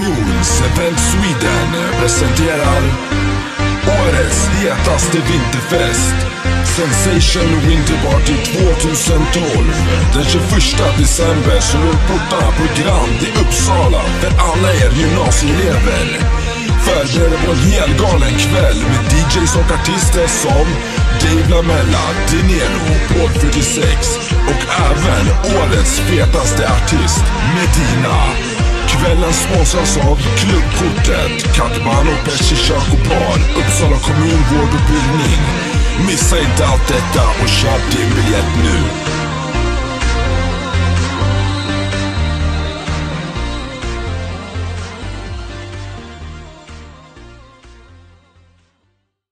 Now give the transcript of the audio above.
Moons Event Sweden presenterar Årets hetaste vinterfest Sensation Winter Party 2012 Den 21 december slår upp portarna på Grand i Uppsala för alla er gymnasieelever. Förbered på en helgalen kväll med DJs och artister som Dave Lamella, Dinero, Paul 46 och även årets fetaste artist Medi Kvällen sponsras av Klubbkortet, Kattman och Pesci Kök och Bar, Uppsala kommun, vård och bildning. Missa inte allt detta och köp din biljett nu.